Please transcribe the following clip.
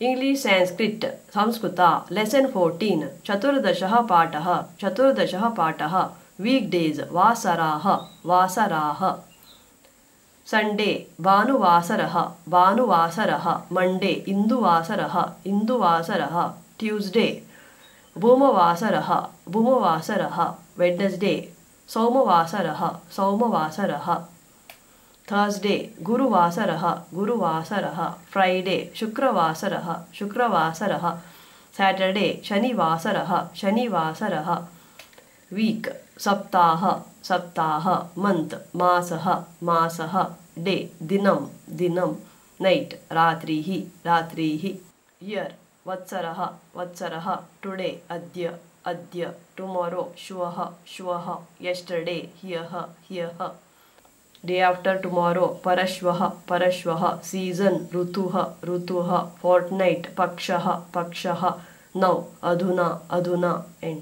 English Sanskrit Sanskrit lesson fourteen चतुर्दशः पाठः चतुर्दशः पाठः वीक् डेस् वासराः वासराः सण्डे भानुवासरः भानुवासरः मण्डे इन्दुवासरः इन्दुवासरः ट्यूस्डे भूमवासरः भूमवासरः वेड्नस्डे सोमवासरः सोमवासरः थर्स्डे गुरुवासरः गुरुवासरः फ्रैडे शुक्रवासरः शुक्रवासरः सैटर्डे शनिवासरः शनिवासरः वीक् सप्ताह सप्ताह मन्त् मासः मासः डे दिनं दिनं नैट् रात्रिः रात्रिः इयर् वत्सरः वत्सरः टुडे अद्य अद्य टुमारो श्वः श्वः यस्टर्डे ह्यः ह्यः day after tomorrow parashvaha parashvaha season rutuha rutuha fortnight pakshaha pakshaha now adhuna adhuna end.